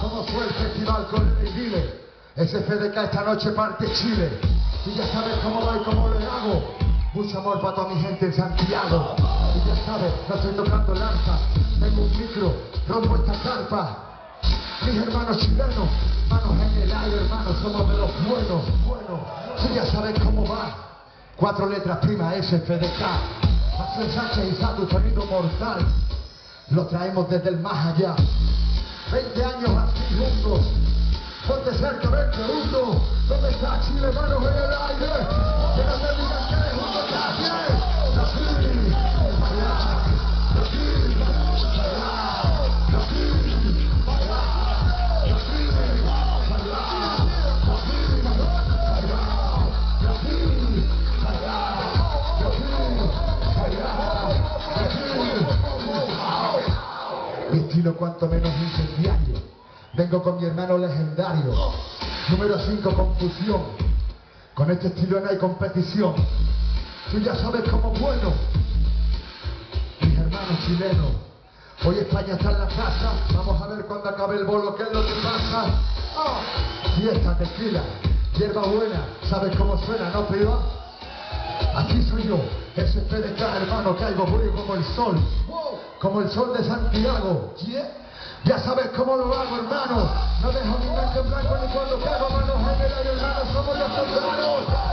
¿Cómo fue festival con el esta noche parte Chile. Y ya sabes cómo va y cómo lo hago. Mucho amor para toda mi gente en Santiago. Y ya sabes, no estoy tocando lanza. Tengo un micro, rompo esta carpa. Mis hermanos chilenos, manos en el aire, hermanos, somos de los buenos, buenos. Y ya sabes cómo va. Cuatro letras prima S, FDK. Axel Sánchez y Sandu, sonido mortal. Lo traemos desde el más allá. 20 años así juntos. Ponte cerca, vente juntos. ¿Dónde está Chile, manos en cuanto menos incendiario. Vengo con mi hermano legendario. Número 5, confusión. Con este estilo no hay competición. Tú ya sabes cómo bueno. Mis hermanos chilenos. Hoy España está en la casa. Vamos a ver cuando acabe el bolo qué es lo que pasa. ¡Ah! Fiesta, tequila, hierba buena. ¿Sabes cómo suena, no, piba? Así soy yo, ese PDK hermano, caigo brillo como el sol, como el sol de Santiago. Ya sabes cómo lo hago, hermano. No dejo mi mente en blanco ni cuando cago manos en el aire. Somos los soldados.